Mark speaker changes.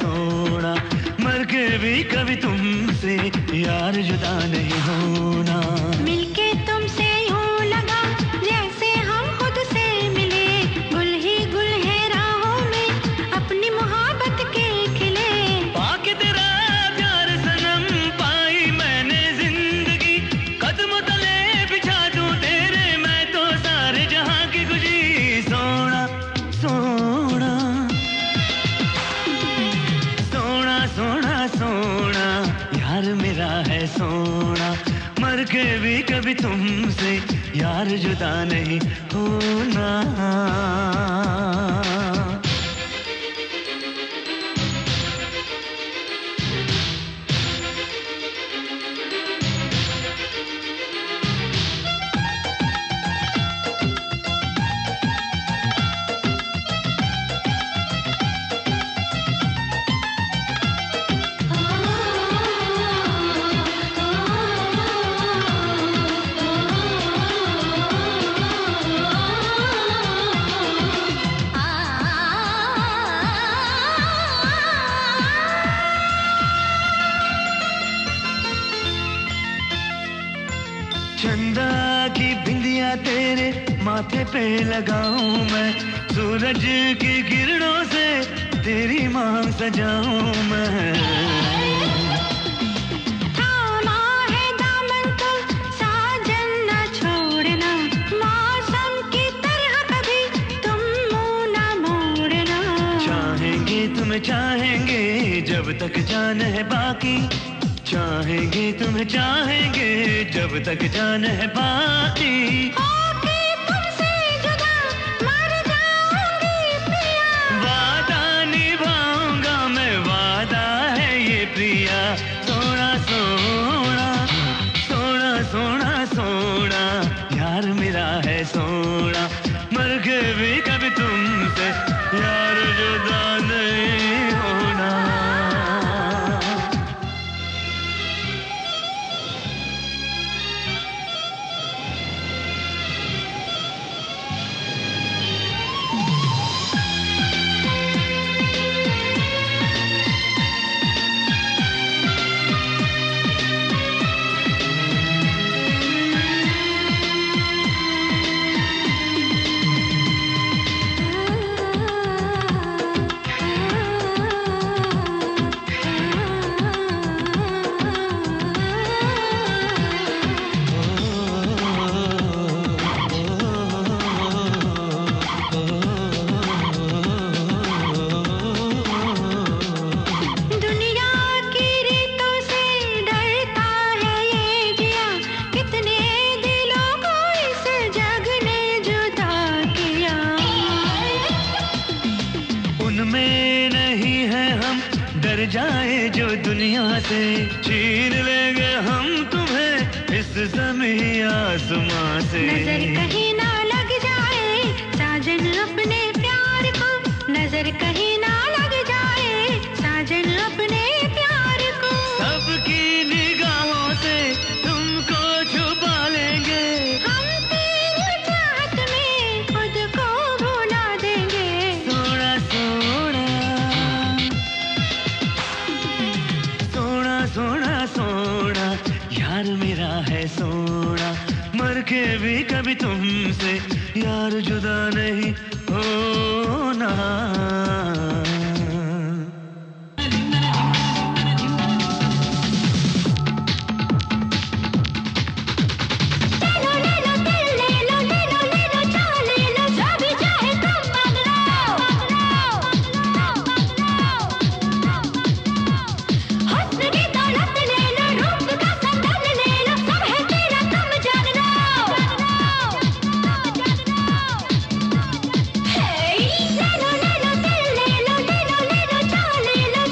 Speaker 1: सोना मर के भी कभी तुमसे यार जुदा नहीं हो है सोना मर के भी कभी तुमसे यार जुदा नहीं होना। चंदा की बिंदिया तेरे माथे पे लगाऊँ मैं। सूरज की किरणों से तेरी मांग सजाऊं मैं।
Speaker 2: थामा है दामन तो साजन न छोड़ना। मौसम की तरह कभी तुम मुँह न मोड़ना।
Speaker 1: चाहेंगे तुम चाहेंगे जब तक जान है बाकी चाहेंगे तुम चाहेंगे जब तक जान है बाकी उनमें नहीं है हम। डर जाए जो दुनिया से। छीन लेंगे हम तुम्हें इस समय आसमां से।
Speaker 2: नज़र कहीं ना
Speaker 1: के भी कभी तुमसे यार जुदा नहीं होना।